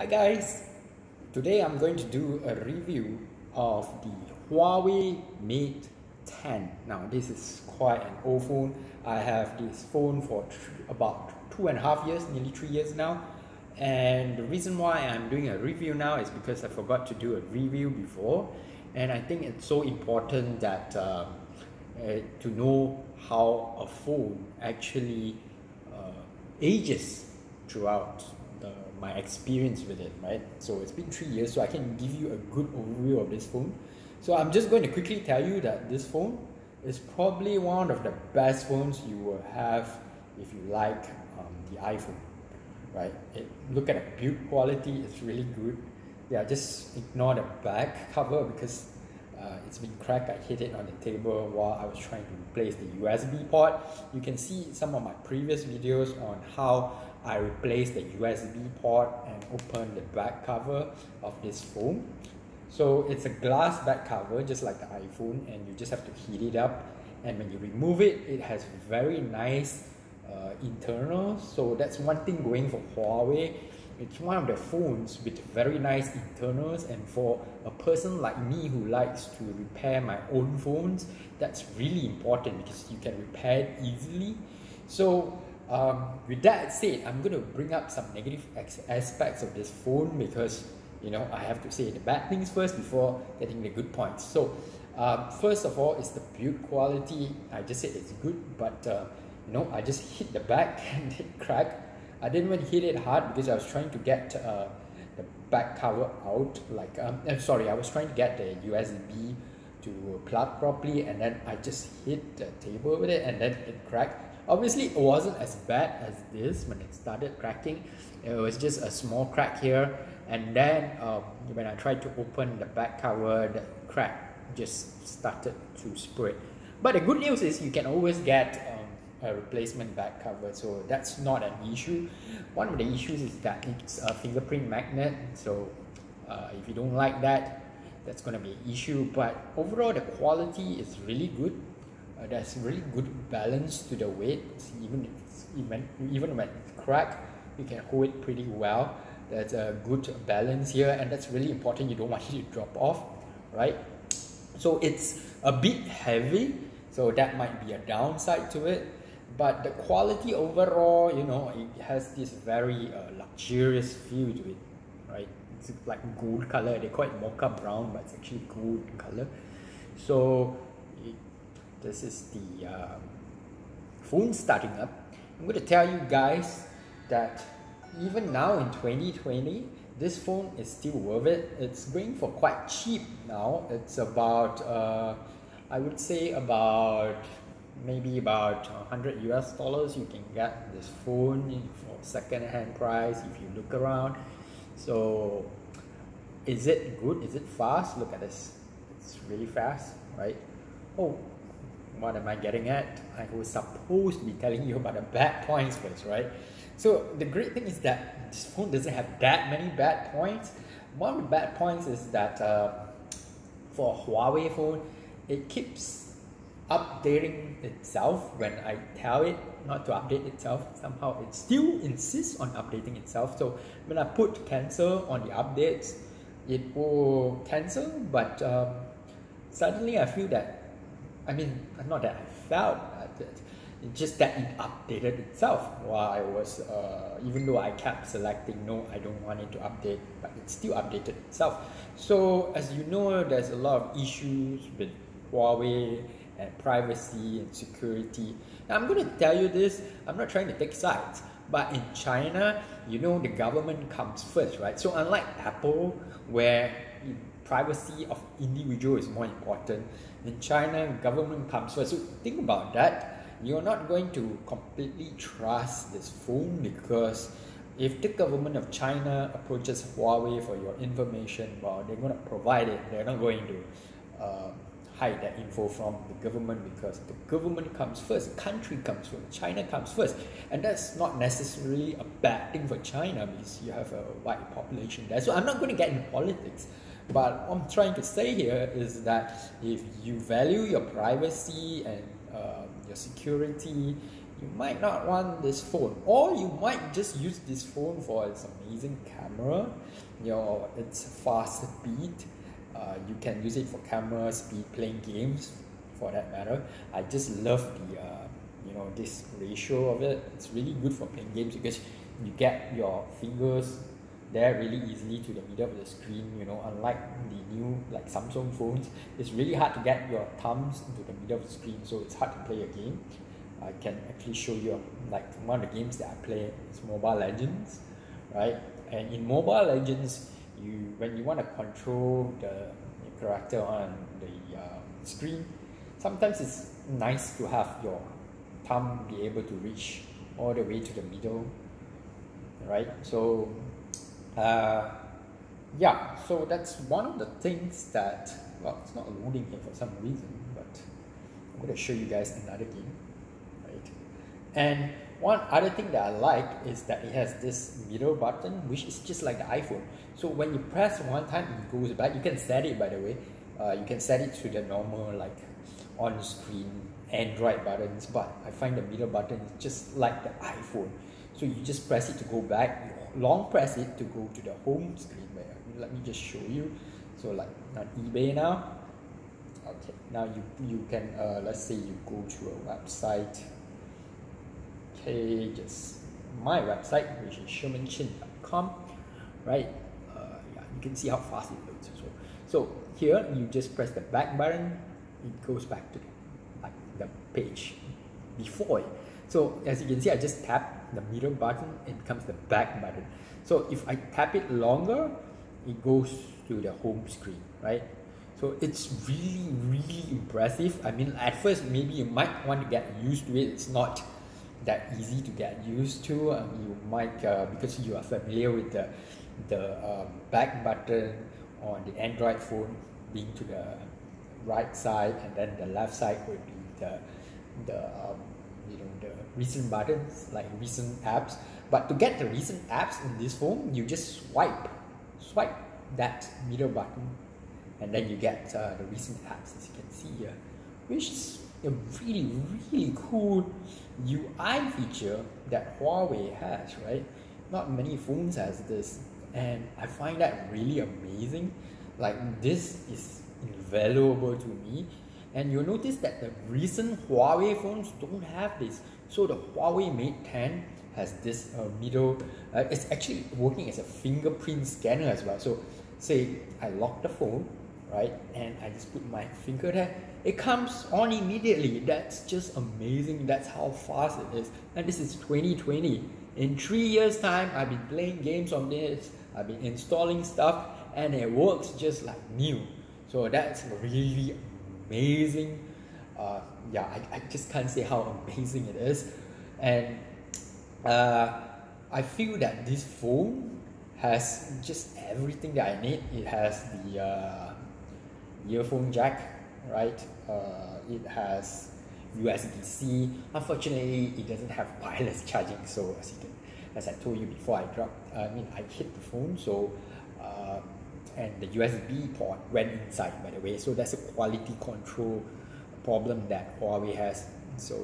Hi guys, today I'm going to do a review of the Huawei Mate 10. Now this is quite an old phone. I have this phone for about two and a half years, nearly three years now. And the reason why I'm doing a review now is because I forgot to do a review before. And I think it's so important that uh, uh, to know how a phone actually uh, ages throughout my experience with it, right? So it's been three years, so I can give you a good overview of this phone. So I'm just going to quickly tell you that this phone is probably one of the best phones you will have if you like um, the iPhone, right? It, look at the build quality, it's really good. Yeah, just ignore the back cover because uh, it's been cracked. I hit it on the table while I was trying to replace the USB port. You can see some of my previous videos on how I replaced the USB port and opened the back cover of this phone. So it's a glass back cover just like the iPhone and you just have to heat it up and when you remove it, it has very nice uh, internals. So that's one thing going for Huawei it's one of the phones with very nice internals and for a person like me who likes to repair my own phones, that's really important because you can repair it easily. So um, with that said, I'm going to bring up some negative aspects of this phone because you know I have to say the bad things first before getting the good points. So um, first of all, is the build quality. I just said it's good, but uh, you know I just hit the back and it cracked I didn't even hit it hard because I was trying to get uh, the back cover out like um, I'm sorry I was trying to get the USB to plug properly and then I just hit the table with it and then it cracked obviously it wasn't as bad as this when it started cracking. It was just a small crack here and then um, when I tried to open the back cover the crack just started to spread. But the good news is you can always get um, a replacement back cover so that's not an issue. One of the issues is that it's a fingerprint magnet so uh, if you don't like that that's going to be an issue. But overall the quality is really good uh, there's really good balance to the weight even even even when it's cracked you can hold it pretty well there's a good balance here and that's really important you don't want it to drop off right so it's a bit heavy so that might be a downside to it but the quality overall, you know, it has this very uh, luxurious feel to it, right? It's like gold color. They call it mocha brown, but it's actually gold color. So this is the um, phone starting up. I'm going to tell you guys that even now in 2020, this phone is still worth it. It's going for quite cheap now. It's about, uh, I would say about maybe about 100 US dollars you can get this phone for second hand price if you look around so is it good is it fast look at this it's really fast right oh what am I getting at? I was supposed to be telling you about the bad points first right? So the great thing is that this phone doesn't have that many bad points. One of the bad points is that uh, for a Huawei phone it keeps updating itself when I tell it not to update itself. Somehow it still insists on updating itself. So when I put cancel on the updates it will cancel but um, suddenly I feel that I mean not that I felt it's just that it updated itself while I was uh, even though I kept selecting no I don't want it to update but it still updated itself so as you know there's a lot of issues with Huawei and privacy and security. Now, I'm going to tell you this, I'm not trying to take sides, but in China, you know, the government comes first, right? So, unlike Apple, where privacy of individual is more important, in China, government comes first. So, think about that. You're not going to completely trust this phone because if the government of China approaches Huawei for your information, well, they're going to provide it. They're not going to uh, hide that info from the government because the government comes first, the country comes first, China comes first. And that's not necessarily a bad thing for China because you have a wide population there. So I'm not going to get into politics. But what I'm trying to say here is that if you value your privacy and uh, your security, you might not want this phone. Or you might just use this phone for its amazing camera. You its fast speed. Uh, you can use it for camera speed playing games for that matter. I just love the uh, you know this ratio of it. It's really good for playing games because you get your fingers there really easily to the middle of the screen you know unlike the new like samsung phones it's really hard to get your thumbs into the middle of the screen so it's hard to play a game I can actually show you like one of the games that I play is Mobile Legends, right? And in Mobile Legends, you when you want to control the character on the uh, screen, sometimes it's nice to have your thumb be able to reach all the way to the middle, right? So, uh, yeah, so that's one of the things that well, it's not loading here for some reason, but I'm going to show you guys another game. Right? And one other thing that I like is that it has this middle button, which is just like the iPhone. So when you press one time, it goes back. You can set it, by the way. Uh, you can set it to the normal, like on-screen Android buttons. But I find the middle button is just like the iPhone. So you just press it to go back. Long press it to go to the home screen. Let me just show you. So like on eBay now. Okay, now you you can uh, let's say you go to a website okay just my website which is shermanchin.com right uh, yeah you can see how fast it loads so so here you just press the back button it goes back to like the page before it so as you can see I just tap the middle button it becomes the back button. So if I tap it longer it goes to the home screen right? So it's really really impressive. I mean at first maybe you might want to get used to it. It's not that easy to get used to. Um, you might uh, because you are familiar with the the um, back button on the Android phone being to the right side, and then the left side would be the the um, you know the recent buttons like recent apps. But to get the recent apps in this phone, you just swipe swipe that middle button, and then you get uh, the recent apps as you can see here, which is a really really cool UI feature that Huawei has, right? Not many phones has this, and I find that really amazing. Like this is invaluable to me, and you'll notice that the recent Huawei phones don't have this. So the Huawei Mate 10 has this uh, middle. Uh, it's actually working as a fingerprint scanner as well. So say I lock the phone, right, and I just put my finger there it comes on immediately. That's just amazing. That's how fast it is. And this is 2020. In three years' time, I've been playing games on this. I've been installing stuff, and it works just like new. So that's really amazing. Uh, yeah, I, I just can't say how amazing it is. And uh, I feel that this phone has just everything that I need. It has the uh, earphone jack right? Uh, it has USB-C. Unfortunately, it doesn't have wireless charging. So as can, as I told you before, I dropped. I mean, I hit the phone. So and the USB port went inside. By the way, so that's a quality control problem that Huawei has. So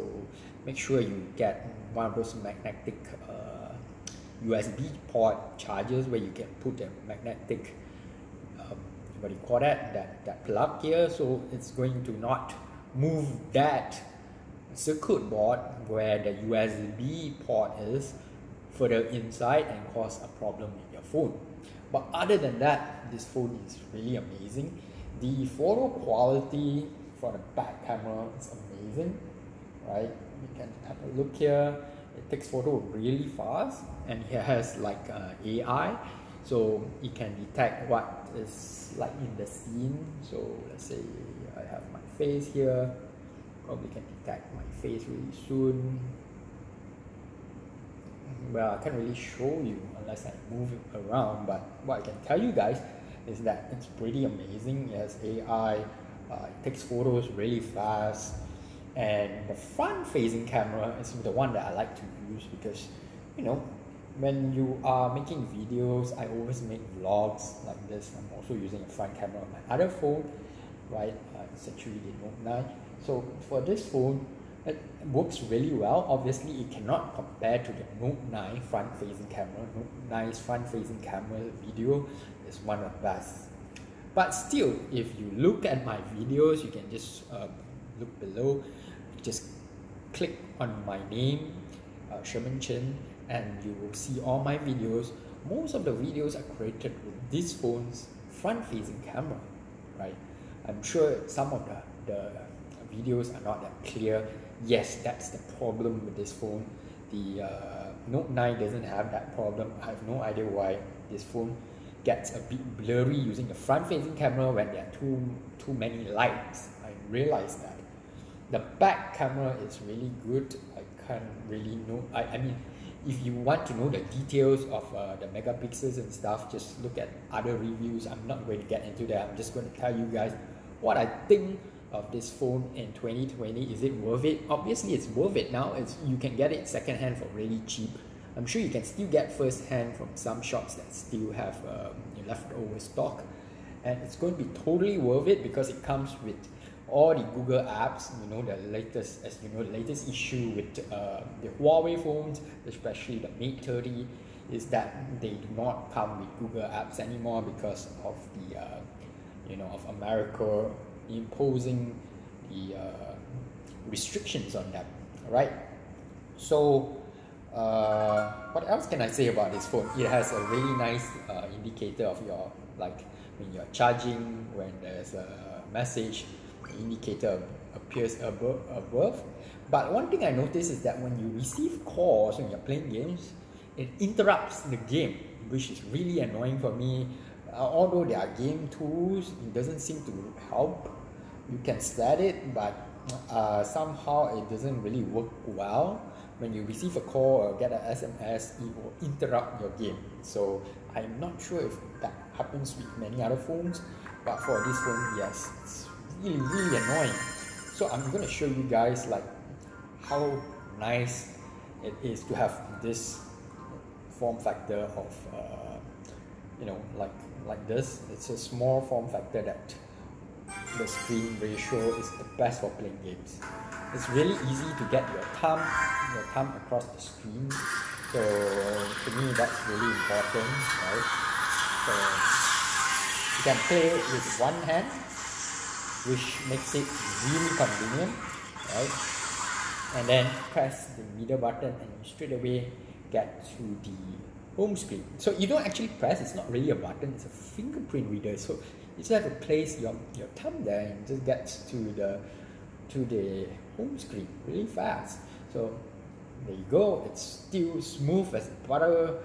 make sure you get one of those magnetic uh, USB port chargers where you can put the magnetic what do you call that, that, that plug here. So it's going to not move that circuit board where the USB port is further inside and cause a problem with your phone. But other than that, this phone is really amazing. The photo quality for the back camera is amazing, right? You can have a look here. It takes photo really fast and it has like uh, AI so it can detect what is like in the scene so let's say I have my face here probably can detect my face really soon well I can't really show you unless I move it around but what I can tell you guys is that it's pretty amazing it has AI uh, it takes photos really fast and the front facing camera is the one that I like to use because you know when you are making videos, I always make vlogs like this. I'm also using a front camera on my other phone, right? Uh, it's actually the Note 9. So for this phone, it works really well. Obviously, it cannot compare to the Note 9 front-facing camera. Note 9's front-facing camera video is one of the best. But still, if you look at my videos, you can just uh, look below, just click on my name, uh, Sherman Chin, and you will see all my videos. Most of the videos are created with this phone's front-facing camera, right? I'm sure some of the, the videos are not that clear yes, that's the problem with this phone. The uh, Note 9 doesn't have that problem. I have no idea why this phone gets a bit blurry using the front-facing camera when there are too too many lights. I realize that. The back camera is really good. I can't really know. I, I mean, if you want to know the details of uh, the megapixels and stuff, just look at other reviews. I'm not going to get into that. I'm just going to tell you guys what I think of this phone in 2020 is it worth it? Obviously it's worth it now. It's you can get it secondhand for really cheap. I'm sure you can still get first hand from some shops that still have um, leftover stock. And it's going to be totally worth it because it comes with all the google apps you know the latest as you know the latest issue with uh, the huawei phones especially the mate 30 is that they do not come with google apps anymore because of the uh, you know of america imposing the uh, restrictions on them right so uh, what else can I say about this phone? It has a really nice uh, indicator of your like when you're charging when there's a message the indicator appears above, above. But one thing I noticed is that when you receive calls when you're playing games it interrupts the game which is really annoying for me. Uh, although there are game tools it doesn't seem to help you can set it but uh, somehow it doesn't really work well when you receive a call or get an SMS it will interrupt your game. So I'm not sure if that happens with many other phones but for this phone yes it's really really annoying. So I'm to show you guys like how nice it is to have this form factor of uh, you know like like this. It's a small form factor that the screen ratio is the best for playing games. It's really easy to get your thumb, your thumb across the screen. So to me that's really important, right? So you can play with one hand, which makes it really convenient, right? And then press the middle button and you straight away get to the home screen. So you don't actually press, it's not really a button, it's a fingerprint reader. So you just have to place your, your thumb there and just get to the to the home screen really fast. So there you go. It's still smooth as butter.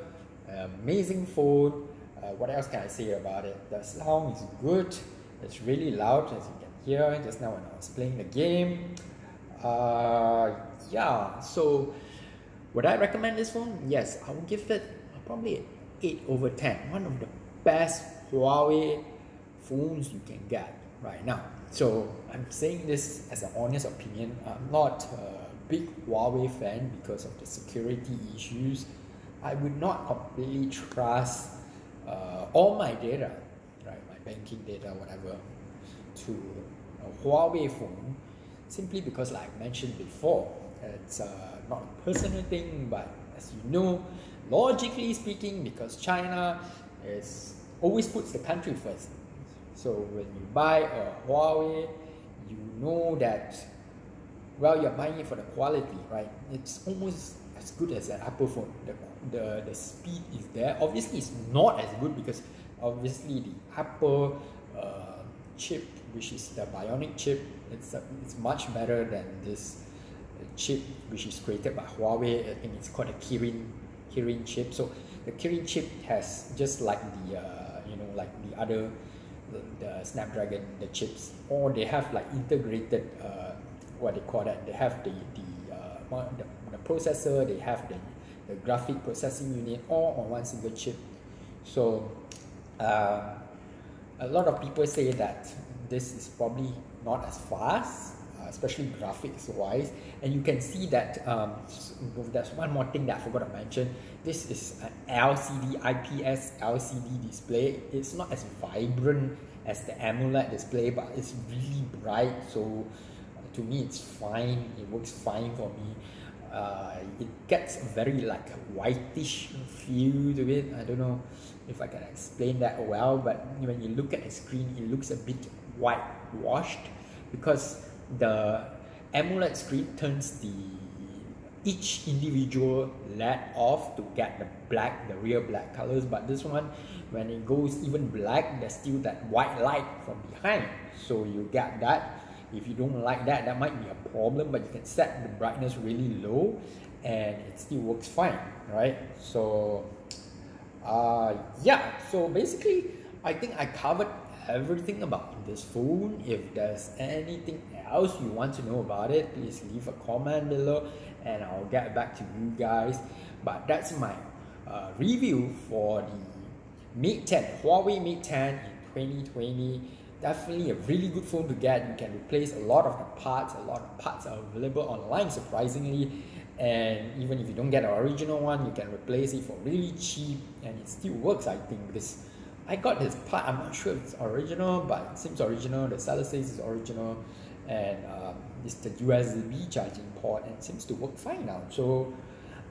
Amazing phone. Uh, what else can I say about it? The sound is good. It's really loud as you can hear just now when I was playing the game. Uh, yeah, so would I recommend this phone? Yes, I will give it probably 8 over 10. One of the best Huawei phones you can get right now. So I'm saying this as an honest opinion. I'm not a big Huawei fan because of the security issues. I would not completely trust uh, all my data, right, my banking data, whatever, to a Huawei phone, simply because, like I mentioned before, it's uh, not a personal thing, but as you know, logically speaking, because China is always puts the country first. So when you buy a Huawei, you know that, well, you're buying it for the quality, right? It's almost as good as an Apple phone. The, the, the speed is there. Obviously, it's not as good because obviously the Apple uh, chip, which is the Bionic chip, it's, uh, it's much better than this chip which is created by Huawei. I think it's called the Kirin Kirin chip. So the Kirin chip has just like the uh, you know like the other the, Snapdragon, the chips, or they have like integrated uh, what they call that. They have the the, uh, the, the processor, they have the the graphic processing unit all on one single chip. So uh, a lot of people say that this is probably not as fast, especially graphics wise. And you can see that um, there's one more thing that I forgot to mention. This is an LCD, IPS LCD display. It's not as vibrant as the AMOLED display, but it's really bright. So to me it's fine it works fine for me uh, it gets very like whitish feel to it I don't know if I can explain that well but when you look at the screen it looks a bit whitewashed because the AMOLED screen turns the each individual LED off to get the black, the real black colors. But this one, when it goes even black, there's still that white light from behind. So you get that. If you don't like that, that might be a problem, but you can set the brightness really low and it still works fine, right? So, uh, yeah, so basically, I think I covered everything about this phone. If there's anything else you want to know about it, please leave a comment below and I'll get back to you guys. But that's my uh, review for the Mate 10, Huawei Mate 10 in 2020. Definitely a really good phone to get. You can replace a lot of the parts. A lot of parts are available online, surprisingly. And even if you don't get an original one, you can replace it for really cheap, and it still works. I think because I got this part. I'm not sure if it's original, but it seems original. The seller says it's original, and um, it's the USB charging port and seems to work fine now. So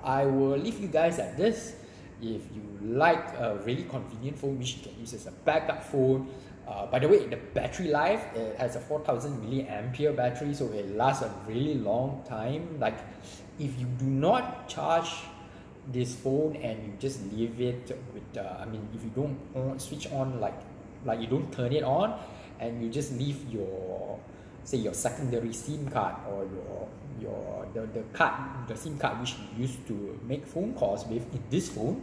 I will leave you guys at this. If you like a really convenient phone which you can use as a backup phone, uh, by the way, the battery life it has a 4000 milliampere battery, so it lasts a really long time. Like, if you do not charge this phone and you just leave it with, uh, I mean, if you don't on, switch on like, like you don't turn it on, and you just leave your say your secondary SIM card or your your the, the card the SIM card which you use to make phone calls with in this phone,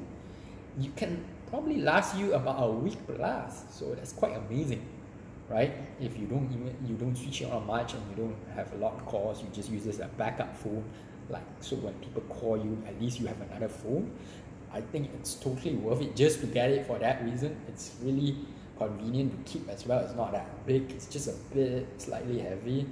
you can probably last you about a week plus. So that's quite amazing, right? If you don't even you don't switch it on much and you don't have a lot of calls, you just use this as a backup phone. Like so when people call you, at least you have another phone. I think it's totally worth it just to get it for that reason. It's really convenient to keep as well. It's not that big. It's just a bit slightly heavy.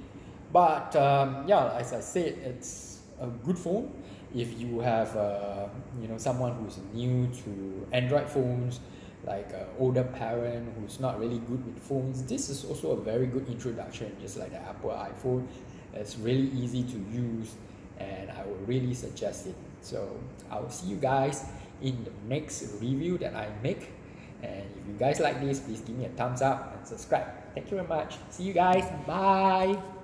But um, yeah, as I said, it's a good phone. If you have uh, you know someone who's new to Android phones, like an older parent who's not really good with phones, this is also a very good introduction, just like the Apple iPhone. It's really easy to use and I would really suggest it. So I will see you guys in the next review that I make. And if you guys like this, please give me a thumbs up and subscribe. Thank you very much. See you guys. Bye.